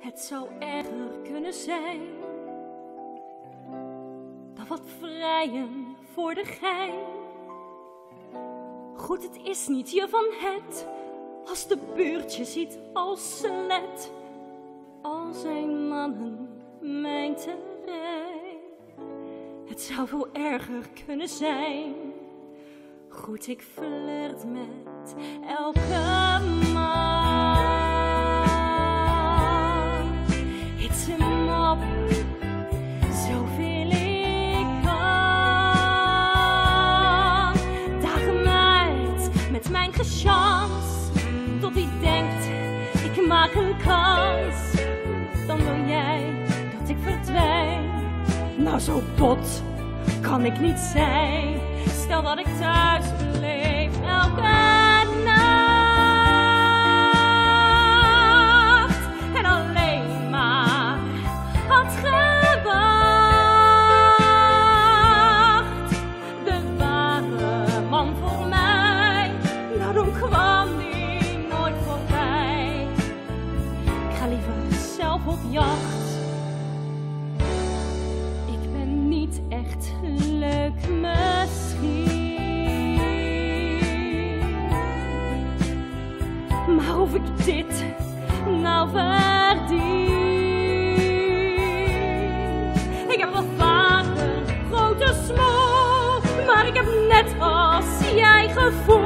Het zou erger kunnen zijn dan wat vrijen voor de gein. Goed, het is niet je van het, als de buurtje ziet als slet. Al zijn mannen mijn terrein. Het zou veel erger kunnen zijn. Goed, ik flirt met elke met mijn gechans. Tot hij denkt, ik maak een kans. Dan wil jij dat ik verdwijn. Nou, zo bot kan ik niet zijn. Stel dat ik thuis Daarom kwam die nooit voorbij. Ik ga liever zelf op jacht. Ik ben niet echt leuk misschien. Maar of ik dit nou verdien? Ik heb wel vaker grote smoel, maar ik heb net als jij gevoel.